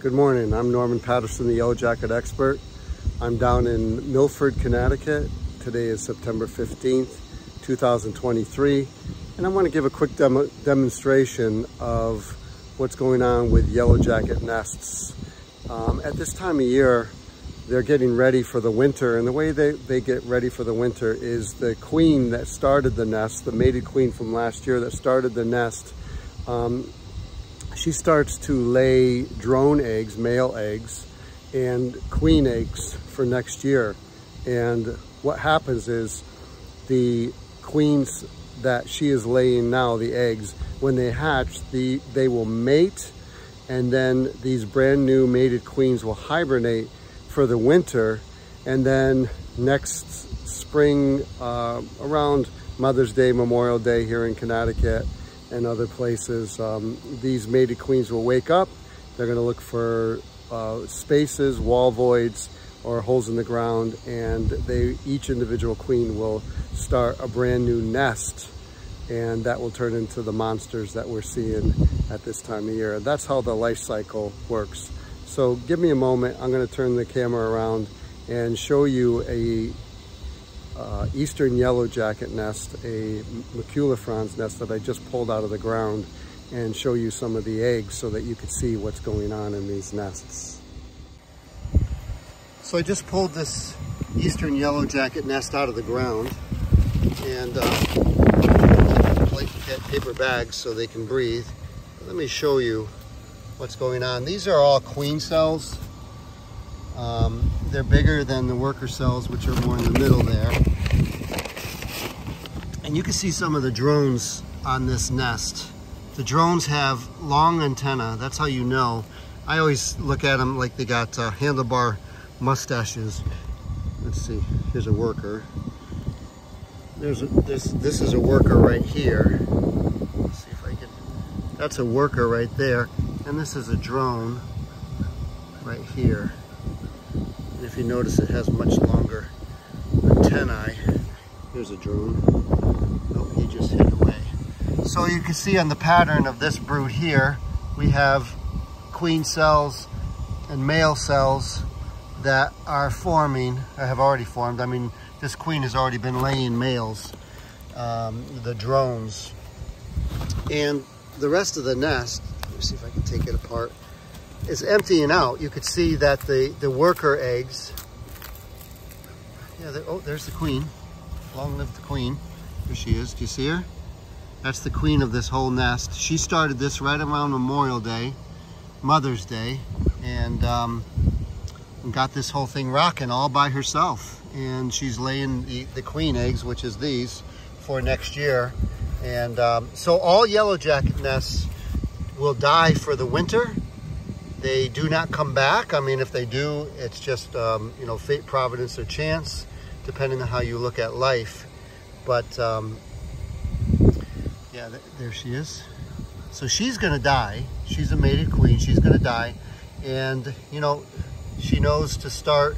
Good morning. I'm Norman Patterson, the Yellow Jacket expert. I'm down in Milford, Connecticut. Today is September 15th, 2023. And I want to give a quick demo demonstration of what's going on with yellow jacket nests. Um, at this time of year, they're getting ready for the winter. And the way they, they get ready for the winter is the queen that started the nest, the mated queen from last year that started the nest, um, she starts to lay drone eggs, male eggs, and queen eggs for next year. And what happens is the queens that she is laying now, the eggs, when they hatch, the, they will mate and then these brand new mated queens will hibernate for the winter. And then next spring, uh, around Mother's Day, Memorial Day here in Connecticut, and other places. Um, these mated queens will wake up. They're gonna look for uh, spaces, wall voids, or holes in the ground, and they each individual queen will start a brand new nest, and that will turn into the monsters that we're seeing at this time of year. That's how the life cycle works. So give me a moment. I'm gonna turn the camera around and show you a uh, eastern yellow jacket nest, a maculifrons nest that I just pulled out of the ground and show you some of the eggs so that you could see what's going on in these nests. So I just pulled this eastern yellow jacket nest out of the ground and uh, paper bags so they can breathe. Let me show you what's going on. These are all queen cells. Um, they're bigger than the worker cells, which are more in the middle there. And you can see some of the drones on this nest. The drones have long antenna. That's how you know. I always look at them like they got uh, handlebar mustaches. Let's see, here's a worker. There's a, this, this is a worker right here. Let's see if I can, that's a worker right there. And this is a drone right here. You notice, it has much longer antennae. Here's a drone. Oh, he just hit away. So you can see on the pattern of this brood here, we have queen cells and male cells that are forming, or have already formed. I mean, this queen has already been laying males, um, the drones. And the rest of the nest, let me see if I can take it apart is emptying out. You could see that the, the worker eggs, yeah, oh, there's the queen. Long live the queen. Here she is. Do you see her? That's the queen of this whole nest. She started this right around Memorial Day, Mother's Day, and, um, got this whole thing rocking all by herself. And she's laying the, the queen eggs, which is these, for next year. And um, so all yellow jacket nests will die for the winter they do not come back. I mean, if they do, it's just, um, you know, fate, providence, or chance, depending on how you look at life. But, um, yeah, th there she is. So she's going to die. She's a mated queen. She's going to die. And, you know, she knows to start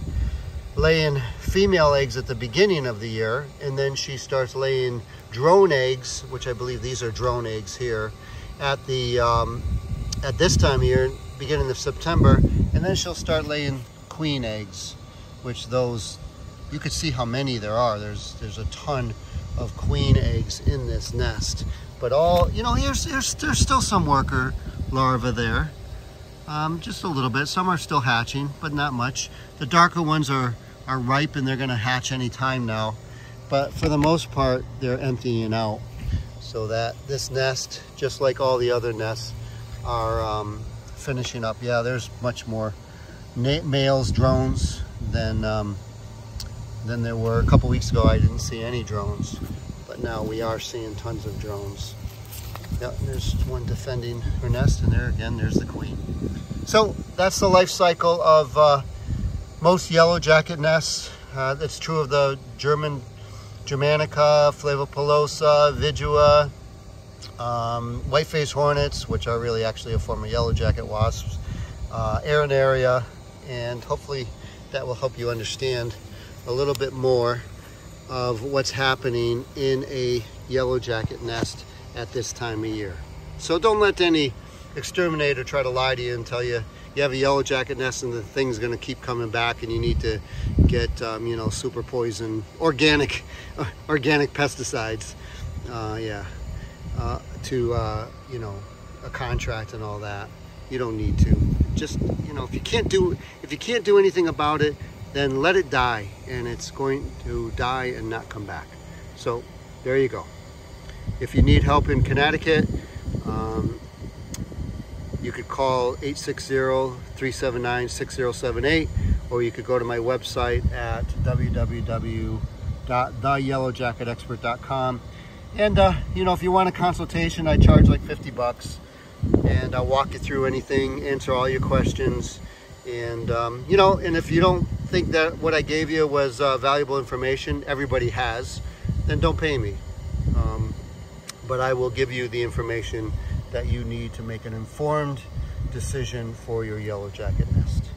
laying female eggs at the beginning of the year. And then she starts laying drone eggs, which I believe these are drone eggs here, at the um, at this time of year beginning of September, and then she'll start laying queen eggs, which those, you could see how many there are. There's, there's a ton of queen eggs in this nest. But all, you know, here's, here's there's still some worker larvae there. Um, just a little bit. Some are still hatching, but not much. The darker ones are, are ripe and they're gonna hatch any time now. But for the most part, they're emptying out. So that this nest, just like all the other nests, are um, finishing up. Yeah, there's much more males drones than um, than there were a couple weeks ago. I didn't see any drones, but now we are seeing tons of drones. Yeah, there's one defending her nest, and there again, there's the queen. So that's the life cycle of uh, most yellow jacket nests. Uh, that's true of the German Germanica, Flavopilosa, Vidua, um, white-faced hornets, which are really actually a form of yellow jacket wasps, uh, Arenaria, and hopefully that will help you understand a little bit more of what's happening in a yellow jacket nest at this time of year. So don't let any exterminator try to lie to you and tell you you have a yellow jacket nest and the thing's going to keep coming back and you need to get um, you know super poison organic organic pesticides uh, yeah uh, to uh, you know a contract and all that you don't need to. Just you know if you can't do if you can't do anything about it then let it die and it's going to die and not come back. So there you go. If you need help in Connecticut um, you could call 860-379-6078 or you could go to my website at www.theyellowjacketexpert.com and uh, you know if you want a consultation I charge like 50 bucks. And I'll walk you through anything answer all your questions. And um, you know and if you don't think that what I gave you was uh, valuable information everybody has then don't pay me. Um, but I will give you the information that you need to make an informed decision for your yellow jacket nest.